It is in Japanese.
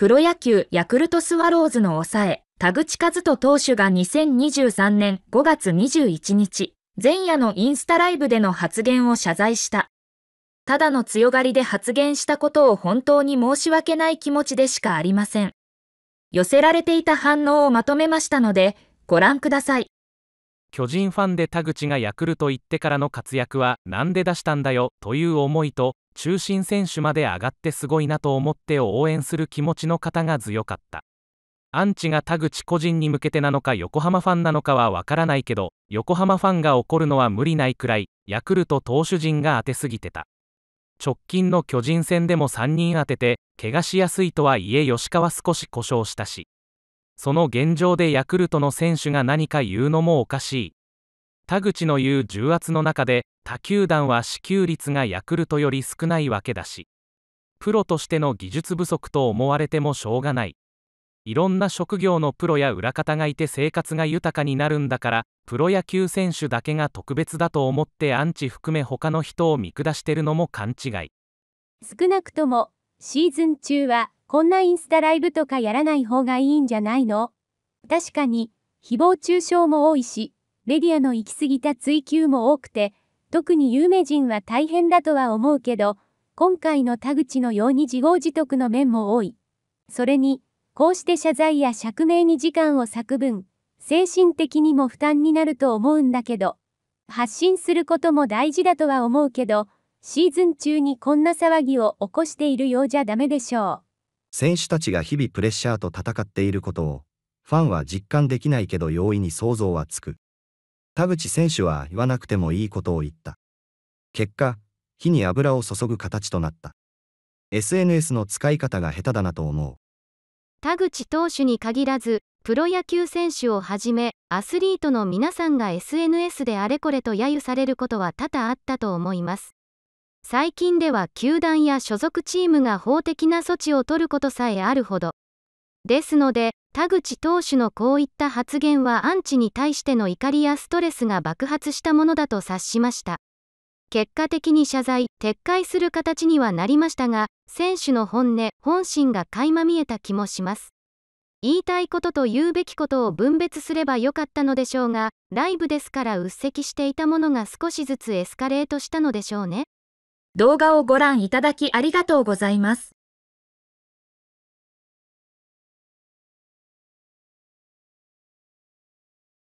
プロ野球ヤクルトスワローズの抑え、田口和人投手が2023年5月21日、前夜のインスタライブでの発言を謝罪した。ただの強がりで発言したことを本当に申し訳ない気持ちでしかありません。寄せられていた反応をまとめましたので、ご覧ください。巨人ファンで田口がヤクルト行ってからの活躍はなんで出したんだよという思いと中心選手まで上がってすごいなと思って応援する気持ちの方が強かった。アンチが田口個人に向けてなのか横浜ファンなのかはわからないけど横浜ファンが怒るのは無理ないくらいヤクルト投手陣が当てすぎてた。直近の巨人戦でも3人当てて怪我しやすいとはいえ吉川少し故障したし。その現状でヤクルトの選手が何か言うのもおかしい。田口の言う重圧の中で他球団は支給率がヤクルトより少ないわけだしプロとしての技術不足と思われてもしょうがない。いろんな職業のプロや裏方がいて生活が豊かになるんだからプロ野球選手だけが特別だと思ってアンチ含め他の人を見下してるのも勘違い。少なくともシーズン中はこんなインスタライブとかやらない方がいいんじゃないの？確かに、誹謗中傷も多いし、メディアの行き過ぎた追及も多くて、特に有名人は大変だとは思うけど、今回の田口のように自業自得の面も多い。それに、こうして謝罪や釈明に時間を割く分、精神的にも負担になると思うんだけど、発信することも大事だとは思うけど、シーズン中にこんな騒ぎを起こしているようじゃダメでしょう。選手たちが日々プレッシャーと戦っていることを、ファンは実感できないけど容易に想像はつく。田口選手は言わなくてもいいことを言った。結果、火に油を注ぐ形となった。SNS の使い方が下手だなと思う。田口投手に限らず、プロ野球選手をはじめ、アスリートの皆さんが SNS であれこれと揶揄されることは多々あったと思います。最近では球団や所属チームが法的な措置を取ることさえあるほど。ですので、田口投手のこういった発言はアンチに対しての怒りやストレスが爆発したものだと察しました。結果的に謝罪、撤回する形にはなりましたが、選手の本音、本心が垣間見えた気もします。言いたいことと言うべきことを分別すればよかったのでしょうが、ライブですからうっせきしていたものが少しずつエスカレートしたのでしょうね。動画をご覧いただきありがとうございます。